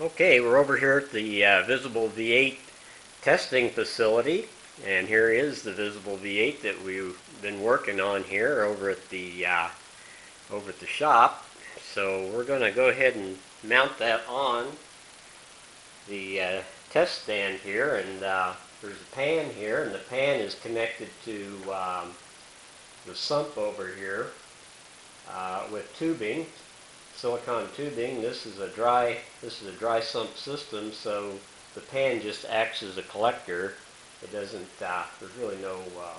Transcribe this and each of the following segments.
Okay, we're over here at the uh, Visible V8 testing facility, and here is the Visible V8 that we've been working on here over at the uh, over at the shop. So we're going to go ahead and mount that on the uh, test stand here, and uh, there's a pan here, and the pan is connected to um, the sump over here uh, with tubing silicon tubing. This is a dry this is a dry sump system, so the pan just acts as a collector. It doesn't. Uh, there's really no uh,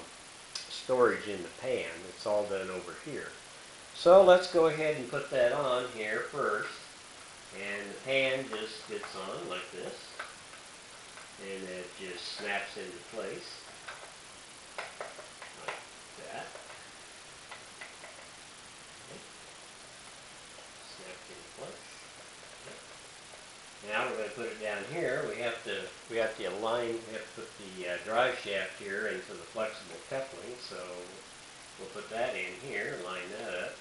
storage in the pan. It's all done over here. So let's go ahead and put that on here first. And the pan just gets on like this, and it just snaps into place like that. snapped in place. Now we're going to put it down here. We have to we have to align. We have to put the uh, drive shaft here into the flexible coupling. So we'll put that in here. Line that up.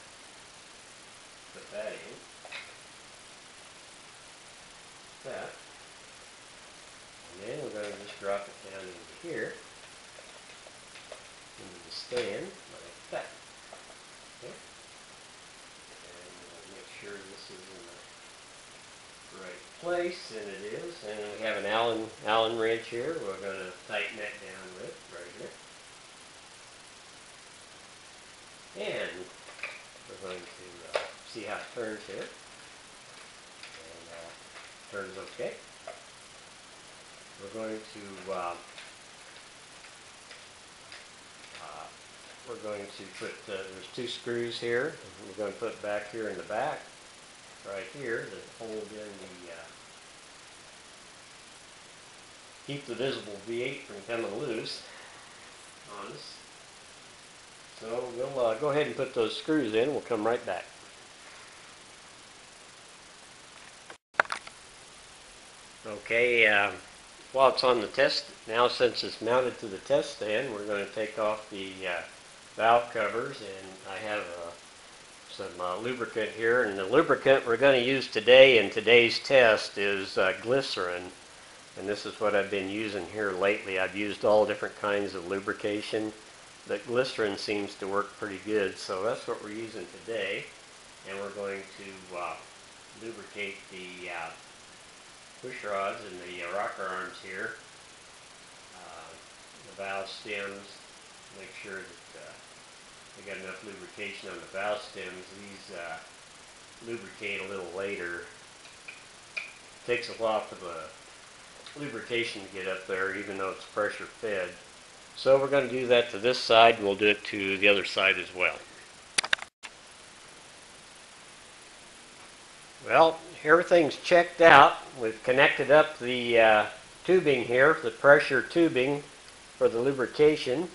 Put that in. That. And then we're going to just drop it down into here. Into the stand like that. Okay. And we'll make sure this is in the right place, and it is. And we have an Allen Allen wrench here. We're going to tighten that down with right here. And we're going to uh, see how it turns here. And uh, turns okay. We're going to uh, uh, we're going to put, uh, there's two screws here. We're going to put back here in the back, right here, to hold in the, uh, keep the visible V8 from coming loose on us. So we'll uh, go ahead and put those screws in. We'll come right back. Okay, uh, while it's on the test, now since it's mounted to the test stand, we're going to take off the uh, valve covers and I have uh, some uh, lubricant here and the lubricant we're going to use today in today's test is uh, glycerin. And this is what I've been using here lately. I've used all different kinds of lubrication but glycerin seems to work pretty good. So that's what we're using today. And we're going to uh, lubricate the uh, push rods and the uh, rocker arms here, uh, the valve stems, make sure that uh, we got enough lubrication on the valve stems. These uh, lubricate a little later. It takes a while for the lubrication to get up there even though it's pressure fed. So we're going to do that to this side and we'll do it to the other side as well. Well, everything's checked out. We've connected up the uh, tubing here, the pressure tubing for the lubrication.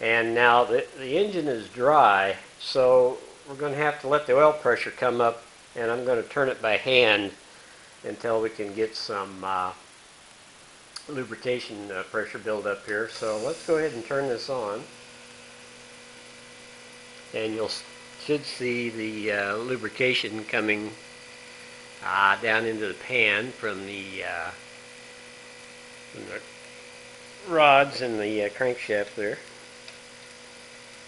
And now the, the engine is dry, so we're going to have to let the oil pressure come up, and I'm going to turn it by hand until we can get some uh, lubrication uh, pressure build up here. So let's go ahead and turn this on. And you'll should see the uh, lubrication coming uh, down into the pan from the, uh, from the rods and the uh, crankshaft there.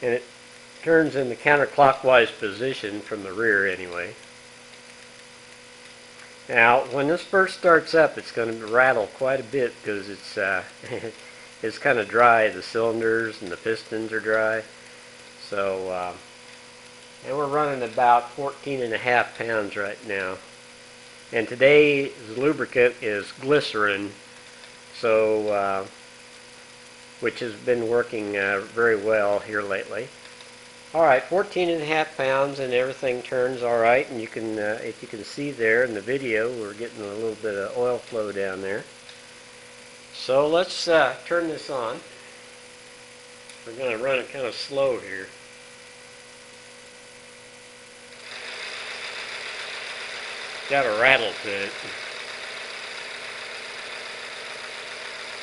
And it turns in the counterclockwise position from the rear anyway. Now, when this first starts up, it's going to rattle quite a bit because it's uh, it's kind of dry. The cylinders and the pistons are dry. So, uh, and we're running about 14 and a half pounds right now. And today's lubricant is glycerin, so uh, which has been working uh, very well here lately. All right, 14 and a half pounds and everything turns all right. And you can, uh, if you can see there in the video, we're getting a little bit of oil flow down there. So let's uh, turn this on. We're going to run it kind of slow here. got a rattle to it.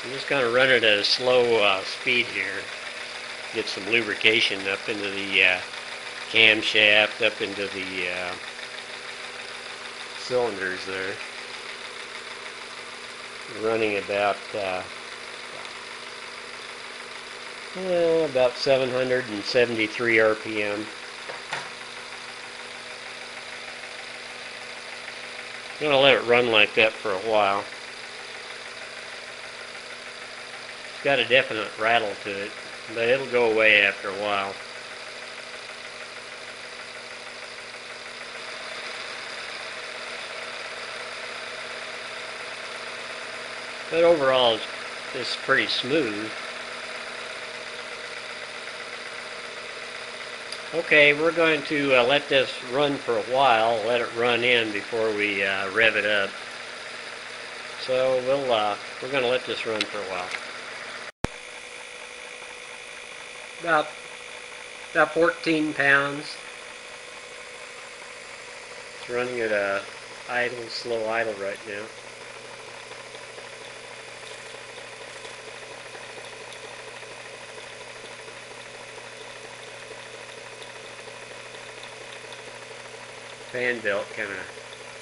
I'm just going to run it at a slow uh, speed here. Get some lubrication up into the uh, camshaft, up into the uh, cylinders there. running about uh, eh, about 773 RPM. I'm gonna let it run like that for a while. It's got a definite rattle to it, but it'll go away after a while. But overall, it's, it's pretty smooth. Okay, we're going to uh, let this run for a while, let it run in before we uh, rev it up. So we'll, uh, we're going to let this run for a while. About, about 14 pounds. It's running at a idle, slow idle right now. fan belt kind of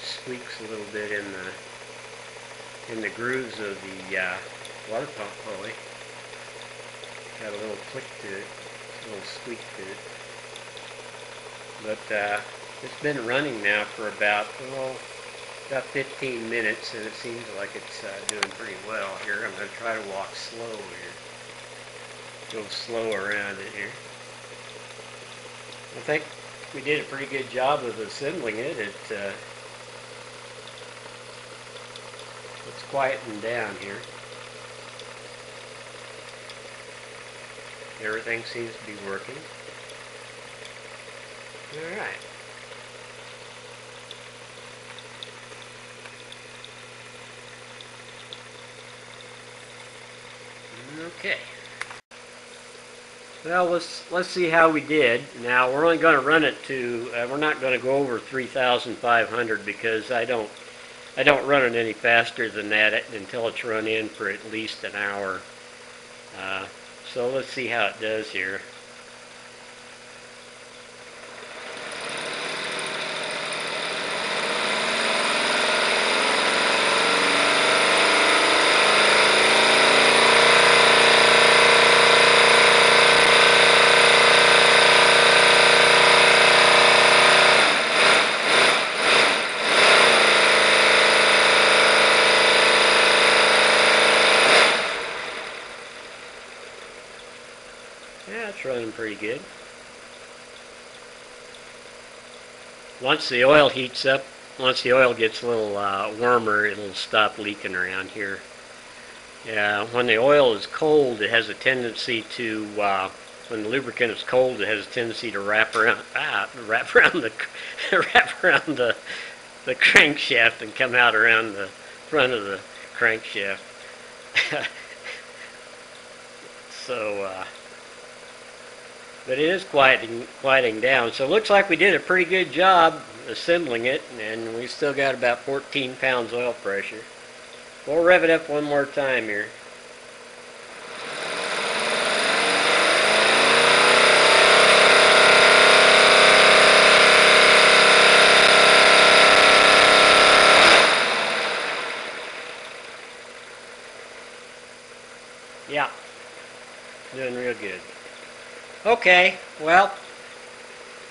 squeaks a little bit in the in the grooves of the uh, water pump pulley. Got a little click to it, a little squeak to it. But uh, it's been running now for about oh, about 15 minutes, and it seems like it's uh, doing pretty well here. I'm going to try to walk slow here, go slow around it here. I think we did a pretty good job of assembling it. It uh, it's quieting down here. Everything seems to be working. All right. Okay. Well, let's let's see how we did. Now we're only going to run it to. Uh, we're not going to go over 3,500 because I don't I don't run it any faster than that until it's run in for at least an hour. Uh, so let's see how it does here. It's running pretty good. Once the oil heats up, once the oil gets a little uh, warmer, it'll stop leaking around here. Yeah, when the oil is cold, it has a tendency to, uh, when the lubricant is cold, it has a tendency to wrap around, ah, wrap around the, wrap around the, the crankshaft and come out around the front of the crankshaft. so, uh, but it is quieting, quieting down. So it looks like we did a pretty good job assembling it, and we still got about 14 pounds oil pressure. We'll rev it up one more time here. Yeah, doing real good. Okay, well,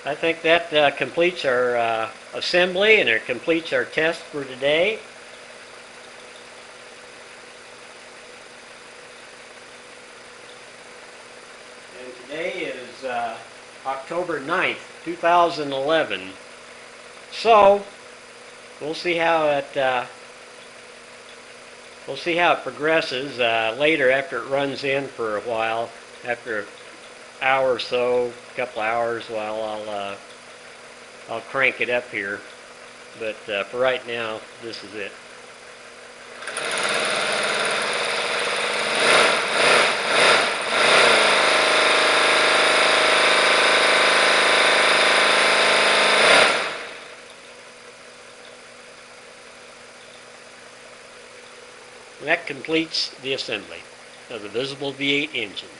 I think that uh, completes our uh, assembly and it completes our test for today. And today is uh, October 9th, 2011. So, we'll see how it uh, we'll see how it progresses uh, later after it runs in for a while after hour or so, a couple hours while I'll uh, I'll crank it up here. But uh, for right now, this is it. that completes the assembly of the Visible V8 engine.